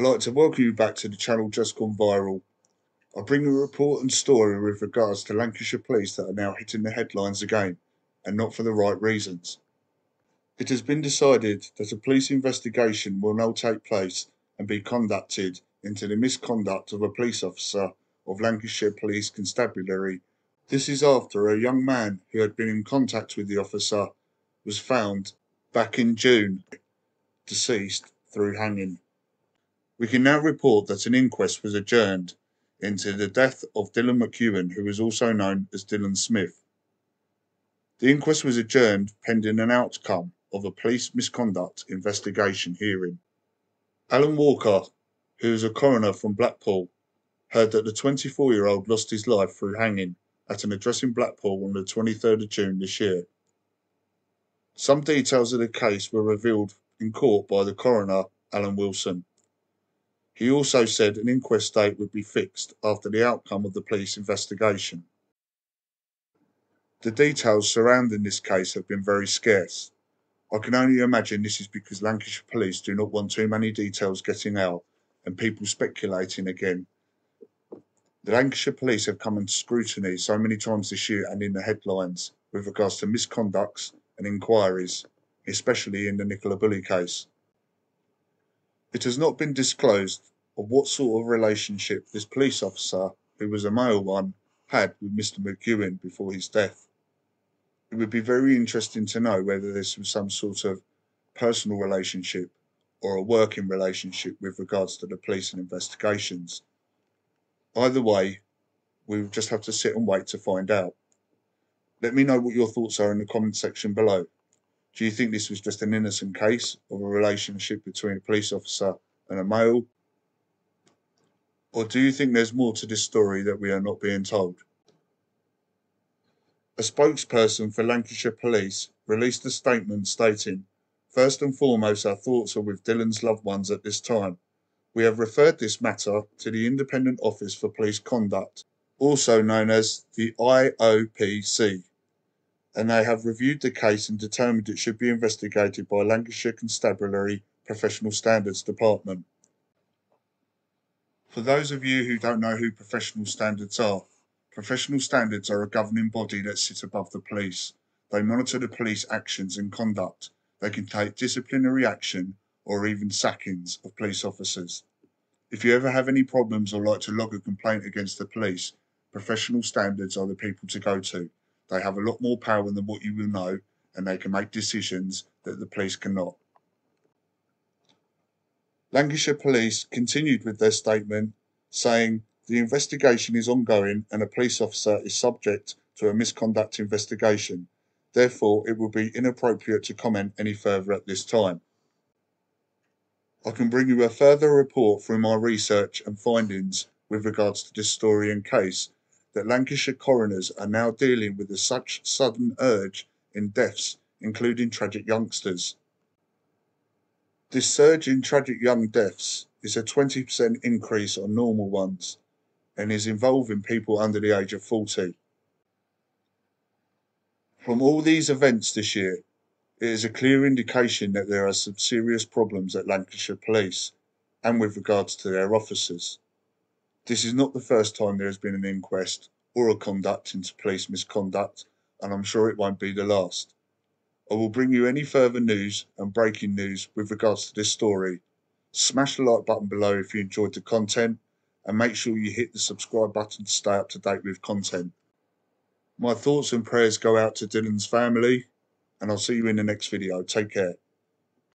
I'd like to welcome you back to the channel Just Gone Viral. I bring a report and story with regards to Lancashire Police that are now hitting the headlines again, and not for the right reasons. It has been decided that a police investigation will now take place and be conducted into the misconduct of a police officer of Lancashire Police Constabulary. This is after a young man who had been in contact with the officer was found back in June, deceased through hanging. We can now report that an inquest was adjourned into the death of Dylan McEwan, who was also known as Dylan Smith. The inquest was adjourned pending an outcome of a police misconduct investigation hearing. Alan Walker, who is a coroner from Blackpool, heard that the 24 year old lost his life through hanging at an address in Blackpool on the 23rd of June this year. Some details of the case were revealed in court by the coroner, Alan Wilson. He also said an inquest date would be fixed after the outcome of the police investigation. The details surrounding this case have been very scarce. I can only imagine this is because Lancashire Police do not want too many details getting out and people speculating again. The Lancashire Police have come under scrutiny so many times this year and in the headlines with regards to misconducts and inquiries, especially in the Nicola Bulley case. It has not been disclosed of what sort of relationship this police officer, who was a male one, had with Mr. McEwan before his death. It would be very interesting to know whether this was some sort of personal relationship or a working relationship with regards to the police and investigations. Either way, we will just have to sit and wait to find out. Let me know what your thoughts are in the comment section below. Do you think this was just an innocent case of a relationship between a police officer and a male? Or do you think there's more to this story that we are not being told? A spokesperson for Lancashire Police released a statement stating, First and foremost, our thoughts are with Dylan's loved ones at this time. We have referred this matter to the Independent Office for Police Conduct, also known as the IOPC, and they have reviewed the case and determined it should be investigated by Lancashire Constabulary Professional Standards Department. For those of you who don't know who professional standards are, professional standards are a governing body that sits above the police. They monitor the police actions and conduct. They can take disciplinary action or even sackings of police officers. If you ever have any problems or like to log a complaint against the police, professional standards are the people to go to. They have a lot more power than what you will know, and they can make decisions that the police cannot. Lancashire Police continued with their statement, saying the investigation is ongoing and a police officer is subject to a misconduct investigation. Therefore, it would be inappropriate to comment any further at this time. I can bring you a further report through my research and findings with regards to this story and case that Lancashire coroners are now dealing with a such sudden urge in deaths, including tragic youngsters. This surge in tragic young deaths is a 20% increase on normal ones and is involving people under the age of 40. From all these events this year, it is a clear indication that there are some serious problems at Lancashire Police and with regards to their officers. This is not the first time there has been an inquest or a conduct into police misconduct, and I'm sure it won't be the last. I will bring you any further news and breaking news with regards to this story. Smash the like button below if you enjoyed the content, and make sure you hit the subscribe button to stay up to date with content. My thoughts and prayers go out to Dylan's family, and I'll see you in the next video. Take care.